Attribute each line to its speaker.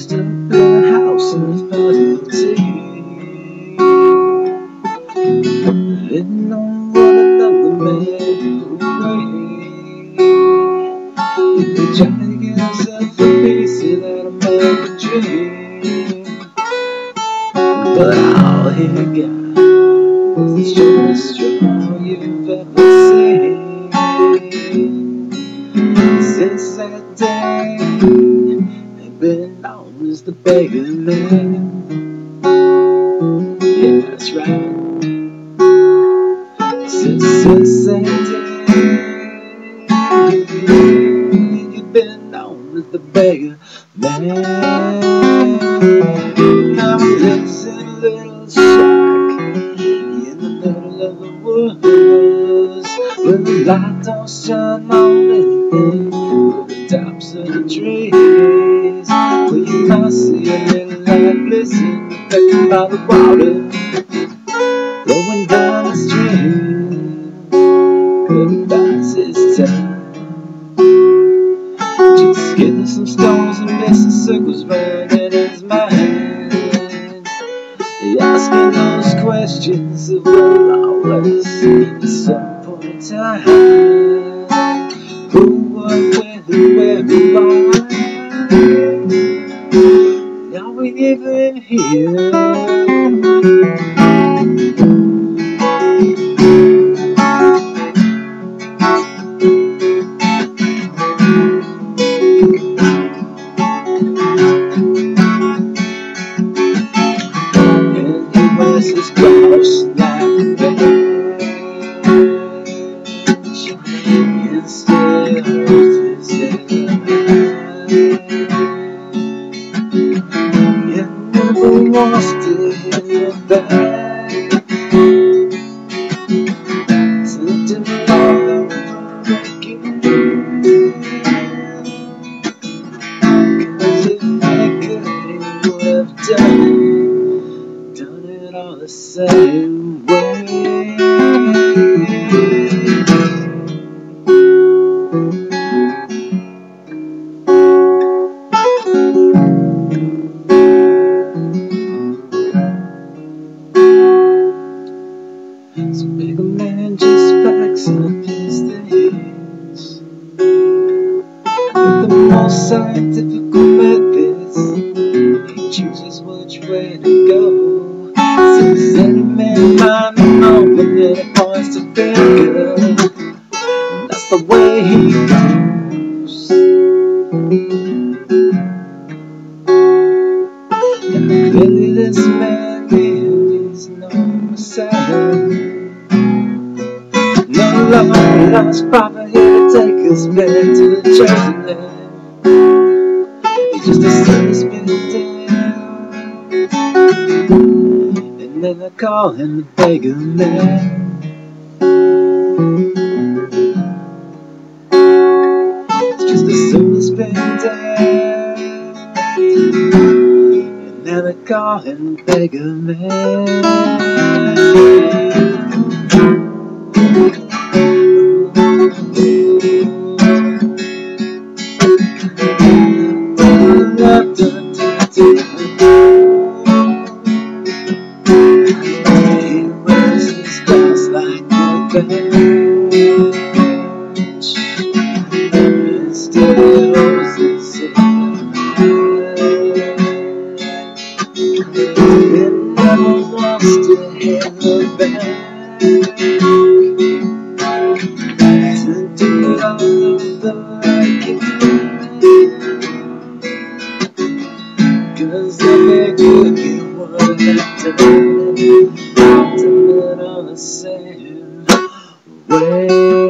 Speaker 1: Raised up in a house of poverty Living on what another man away they try to get himself a piece of that American dream But all he got is the shortest straw you've ever seen Since that day been known as the beggar man. Yeah, that's right. Since, that day, you've been known as the beggar man. Now lives in a little shack in the middle of the woods where the light don't shine on anything but the tops of the trees. By the water flowing down the stream. Everybody's his time. Just getting some stones and messing circles round in his mind. Asking those questions that will always at some point in time. Who, what, when, who, where, why? Even here? Never wants to over breaking Cause if I could, he would have done Done it all the same way scientific methods He chooses which way to go. Since any man might know But then he points to finger And that's the way he goes. Now clearly this man is no messiah no longer lost prophet here to take us back to the chosen. A son spinning down. And then I call him the beggar man. It's just a son spinning down. And then I call him the beggar He bench Instead of roses in And never wants to have a band To do it all over again Cause every good you want to do Something the sand way.